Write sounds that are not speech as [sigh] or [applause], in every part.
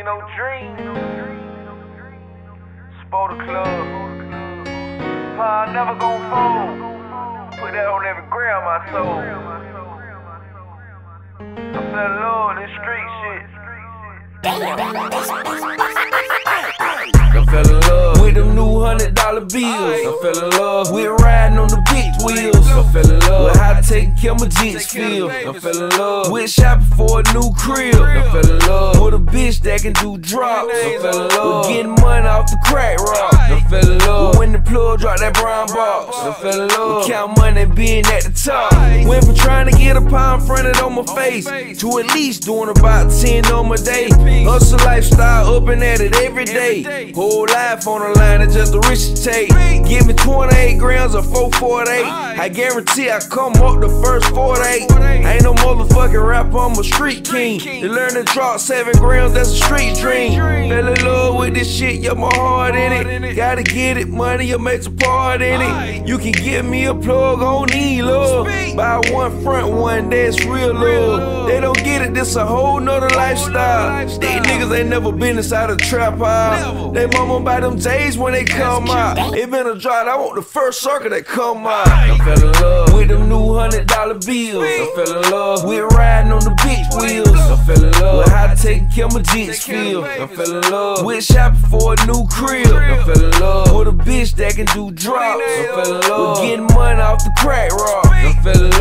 no dream. Sport club. Pa never gon' fold. Put that on every gram I sold. I fell in love with this street shit. I fell in love with them new hundred dollar bills. I fell in love with riding on the bitch wheels. I fell in love taking care of my jets feel. I fell in love with shopping for a new crib. I fell in love with a bitch that can do drops. I fell in love with getting money off the crack rock. That brown box. I fell in love with count money being at the top. Went from trying to get a pound fronted on my face to at least doing about 10 on my day. Hustle lifestyle up and at it every day. Whole life on the line, it's just a risk take. Give me 28 grams of 448. I guarantee I come up the first 48. Ain't no motherfucking rapper, I'm a street king. To learn to drop 7 grams, that's a street dream. Fell in love with this shit, yeah, my heart in it. Gotta get it, money, you make a part in it. You can give me a plug on need love. Buy one front one, that's real love. They don't get it, this a whole nother lifestyle. These niggas ain't never been inside a trap house. They mama buy them days when they come out. It been a drought, I want the first circle that come out. I fell in love with them new hundred dollar bills. I fell in love with riding on the bitch wheels. I fell in love with how taking care of my jets feel. I fell in love with shopping for a new crib. I fell in love with a bitch that can do drops. I fell in love with getting money off the crack rock. I fell in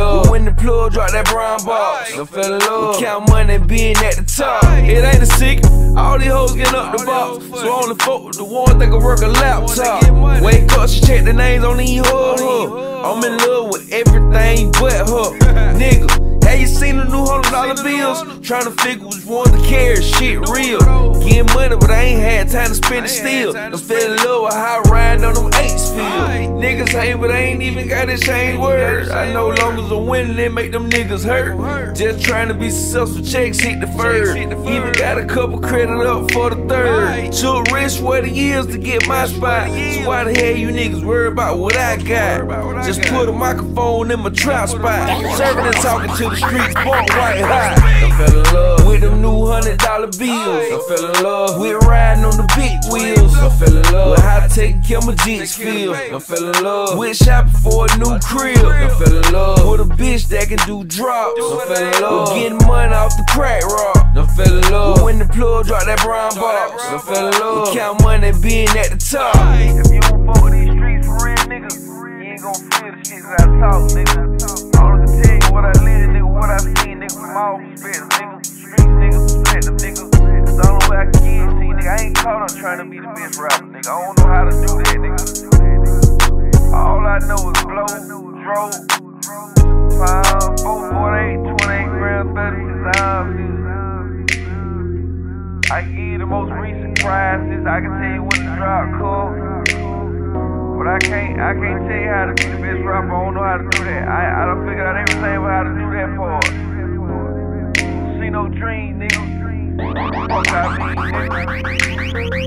love with when the plug dropped that brown box. I fell in love with count money being at the top. It ain't a secret, all these hoes getting up the box. So only fuck with the ones that can work a laptop. Wake up, she check the names on these hoes. I'm in love with everything but her. [laughs] Nigga, have you seen the new hundred dollar bills? Trying to figure which one to carry, shit real. Getting money, but I ain't had time to spend it still. I fell in love with how riding on them eights feel. Niggas hate, but I ain't even got a chain words. I know long as a winning, they make them niggas hurt. Just trying to be successful, checks hit the third. Even got a couple credit up for the third. Took risk what it is to get my spot. So why the hell you niggas worry about what I got? Just put a microphone in my trap spot. Serving and talking to the streets, bump white hot. In love with them new hundred dollar bills. I fell in love with riding on the big wheels. I fell in love with how taking care of my jets feel. I fell in love with shopping for a new crib. I fell in love with a bitch that can do drops. I fell in love with getting money off the crack rock. I fell in love with when the plug dropped that brown box. I fell in love with count money being at the top. If you don't fuck with these streets for real, nigga, you ain't gon' feel the shit that I talk, nigga. Trying to be the best rapper, nigga. I don't know how to do that, nigga. All I know is blow, drove, pound, 448, 28 grams, 36 ounces. I give you the most recent prices. I can tell you when the drop cost. But I can't, I can't tell you how to be the best rapper. I don't know how to do that. I, I done figured out everything but how to do that part. See no dream, nigga. Fuck I mean, nigga.